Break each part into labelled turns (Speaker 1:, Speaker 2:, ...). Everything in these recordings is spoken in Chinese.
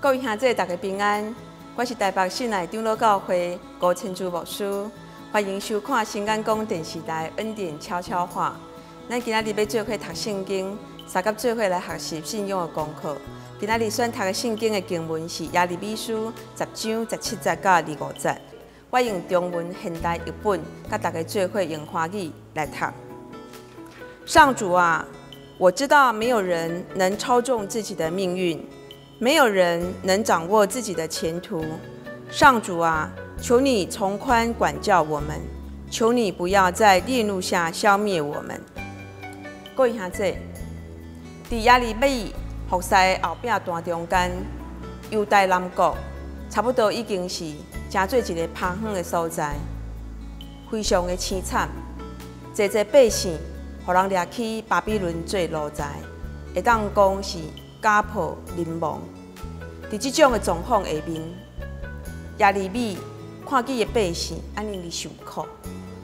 Speaker 1: 各位兄弟，大家平安。我是台北信赖长老教会高清珠牧师，欢迎收看新安公电视台恩典悄悄话。咱今仔日要做伙读圣经，三甲做伙来学习信用的功课。今仔日选读的圣经的经文是亚利比书十章十七节到二五节。我用中文现代译本，甲大家做会用华语来读。上主啊，我知道没有人能操纵自己的命运。没有人能掌握自己的前途。上主啊，求你从宽管教我们，求你不要在烈怒下消灭我们。各位兄弟，在亚利比服西后壁段中间，犹大南国差不多已经是真做一个偏远的所在，非常的凄惨。这些百姓互人掠去巴比伦做奴才，会当讲是。家破人亡，伫即种的状况下面，亚利米看见的百姓安尼的受苦，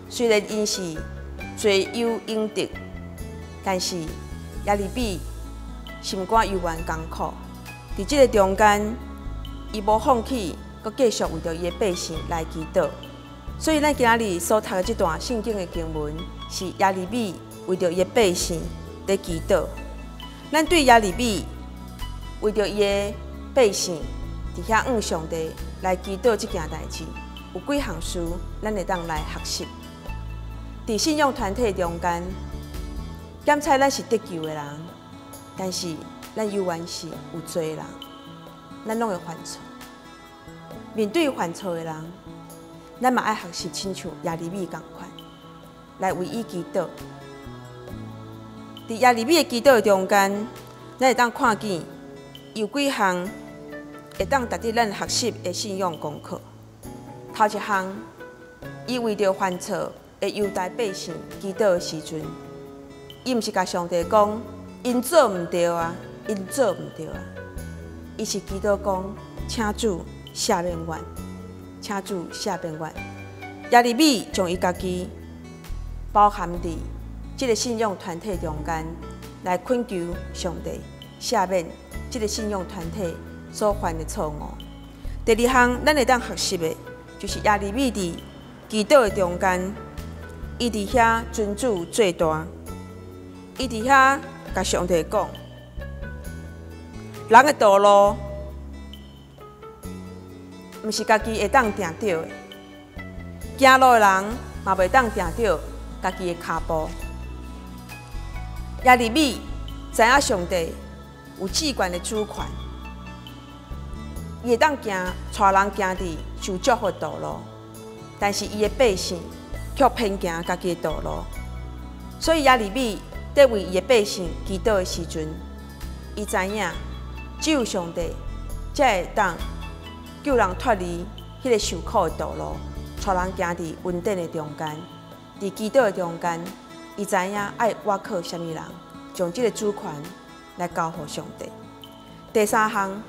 Speaker 1: 虽然因是罪有应得，但是亚利米心肝犹原艰苦。伫即个中间，伊无放弃，阁继续为着伊的百姓来祈祷。所以咱今日所读的这段圣经的经文，是亚利米为着伊的百姓在祈祷。咱对亚利米。为着伊的百姓，伫遐向上帝来祈祷这件代志，有几项事咱会当来学习。伫信仰团体中间，检测咱是得救的人，但是咱犹原是有罪人，咱拢会犯错。面对犯错的人，咱嘛爱学习亲像亚利米共款，来为伊祈祷。伫亚利米的祈祷中间，咱会当看见。有几项会当值得咱学习的信用功课。头一项，伊为着犯错的犹大百姓祈祷的时阵，伊毋是甲上帝讲因做毋对啊，因做毋对啊，伊是祈祷讲，请主赦免我，请主赦免我。亚利米将伊家己包含伫即个信用团体中间，来恳求上帝下面。这个信用团体所犯的错误。第二项，咱会当学习的，就是亚利米伫祈祷的中间，伊伫遐尊主最大，伊伫遐甲上帝讲，人的道路，毋是家己会当定着的，行路的人嘛袂当定着家己的脚步。亚利米知影上帝。有至关的主权，伊会当行，带人行伫受祝福道路，但是伊的百姓却偏行家己的道路。所以亚利米在为伊的百姓祈祷的时阵，伊知影只有上帝才会当救人脱离迄个受苦的道路，带人行伫稳定的中间。伫祈祷的中间，伊知影爱我靠什么人，将即个主权。来交付上帝。第三项，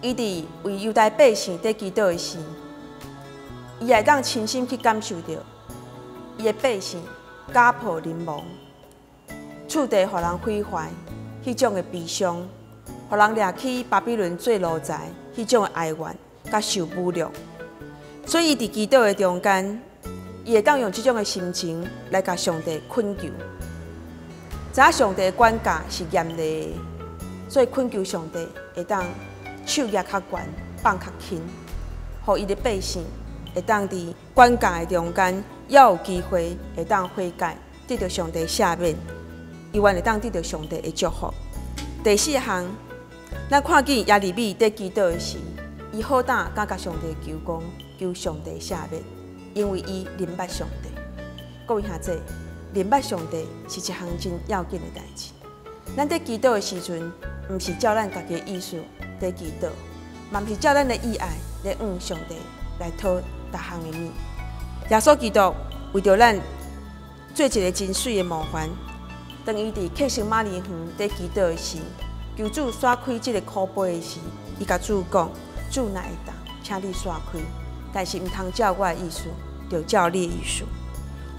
Speaker 1: 伊伫为犹太百姓在祈祷的时，伊会当亲身去感受到，伊的百姓家破人亡，厝地互人毁坏，迄种的悲伤，互人掠去巴比伦做奴才，迄种的哀怨，甲受侮辱。所以，伊伫祈祷的中间，伊会当用即种的心情来甲上帝恳求。知影上帝的管教是严厉的，所以恳求上帝会当手压较悬，放较轻，互伊的百姓会当伫管教的中间，也有机会会当悔改，得到上帝赦免，伊愿会当得到上帝的祝福。第四项，咱看见亚利米在祈祷的时，伊好胆敢甲上帝求讲，求上帝赦免，因为伊明白上帝。各位兄弟。明白上帝是一项真要紧的代志。咱在祈祷的时阵，毋是照咱家己的意思在祈祷，嘛毋是照咱的意爱在向上帝来讨逐项的物。耶稣基督为着咱做一个真水的模范，当伊伫克星玛利园在祈祷的时，求主刷开这个苦杯的时，伊甲主讲：主哪会当，请你刷开，但是毋通照我的意思，就照你的意思。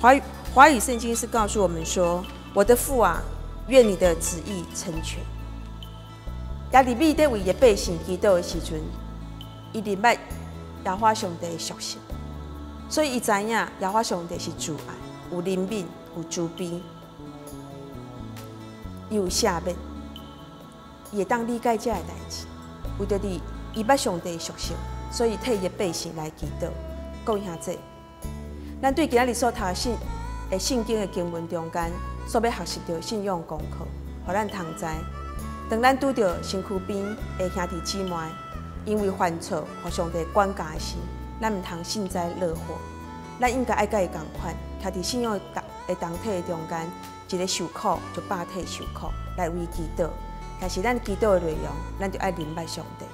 Speaker 1: 华语华语圣经是告诉我们说：“我的父啊，愿你的旨意成全。”亚利米在为伊百姓祈祷的时阵，伊明白亚花上帝的属性，所以伊知影亚花上帝是主爱，有怜悯，有慈悲，有下面也当理解这个代志。为着你，伊捌上帝的属性，所以替伊的百姓来祈祷。讲一下这，咱对今仔日所读信的圣经的经文中间，所要学习到信仰功课，互咱通知。当咱拄着身躯边的兄弟姊妹，因为犯错互上帝管教时，咱毋通幸灾乐祸。咱应该爱甲伊共款，徛伫信仰的同体中间，一个受苦就百体受苦来为祈祷。但是咱祈祷的内容，咱就爱明白上帝，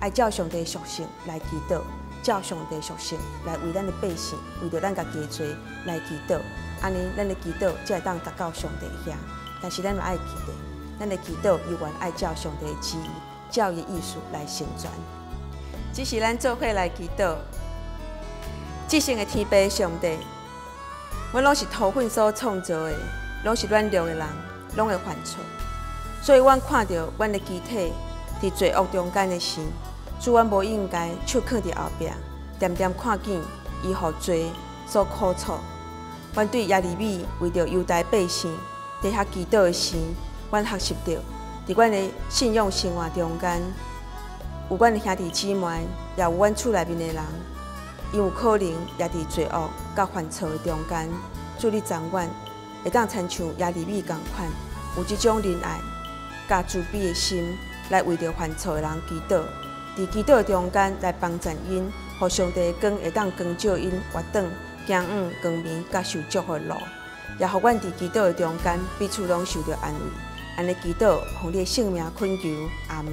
Speaker 1: 爱照上帝的属性来祈祷，照上帝的属性来为咱的百姓，为着咱家己的罪来祈祷。安尼，咱的祈祷才会当达到上帝遐。但是咱嘛爱记得。咱的祈祷依然爱照上帝的旨意、教育艺术来成全。只是咱做伙来祈祷，至圣的天父上帝，阮拢是土粉所创造的，拢是软弱的人，拢会犯错。所以，阮看到阮的肢体伫罪恶中间的时，主阮无应该手藏伫后壁，点点看见伊互罪所苦楚。阮对亚利米为着犹大百姓伫遐祈祷的时，阮学习着，伫阮的信仰生活中间，有阮的兄弟姊妹，也有阮厝内面的人，因有可能也伫罪恶甲犯错的中间。祝你掌管，会当亲像亚利米共款，有即种仁爱、甲慈悲的心，来为着犯错的人祈祷。在祈祷中间来帮助因，互上帝的光会当光照因活转行远光明甲受祝福的路，也互阮伫祈祷的中间彼此拢受到安慰。安尼祈祷，奉你的性命困求，阿门。